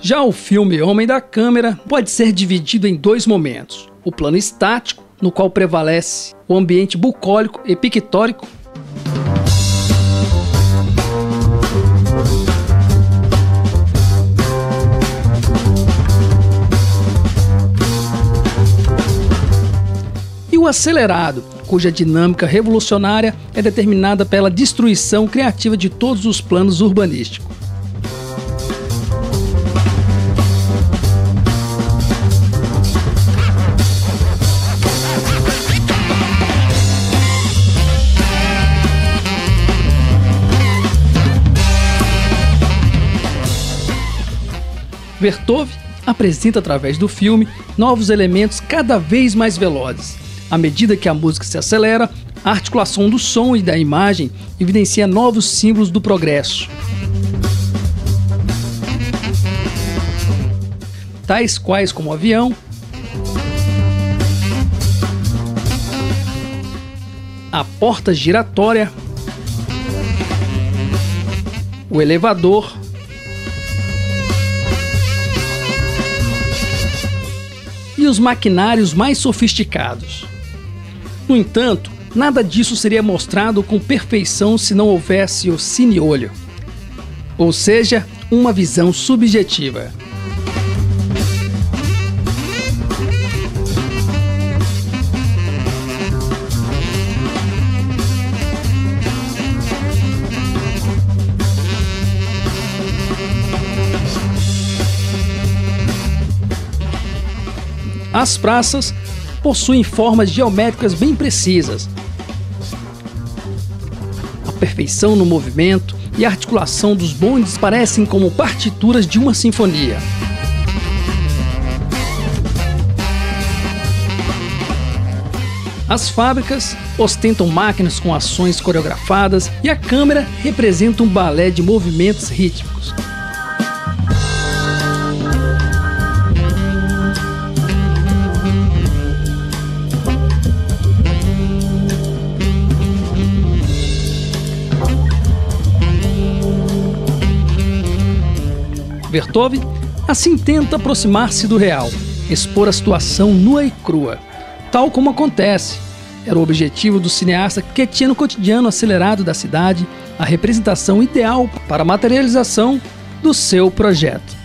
Já o filme Homem da Câmera pode ser dividido em dois momentos: o plano estático, no qual prevalece o ambiente bucólico e pictórico, e o acelerado, cuja dinâmica revolucionária é determinada pela destruição criativa de todos os planos urbanísticos. Vertov apresenta através do filme novos elementos cada vez mais velozes. À medida que a música se acelera, a articulação do som e da imagem evidencia novos símbolos do progresso. Tais quais como o avião, a porta giratória, o elevador, e os maquinários mais sofisticados. No entanto, nada disso seria mostrado com perfeição se não houvesse o cine-olho, ou seja, uma visão subjetiva. As praças possuem formas geométricas bem precisas. A perfeição no movimento e a articulação dos bondes parecem como partituras de uma sinfonia. As fábricas ostentam máquinas com ações coreografadas e a câmera representa um balé de movimentos rítmicos. Vertov assim tenta aproximar-se do real, expor a situação nua e crua, tal como acontece. Era o objetivo do cineasta que tinha no cotidiano acelerado da cidade a representação ideal para a materialização do seu projeto.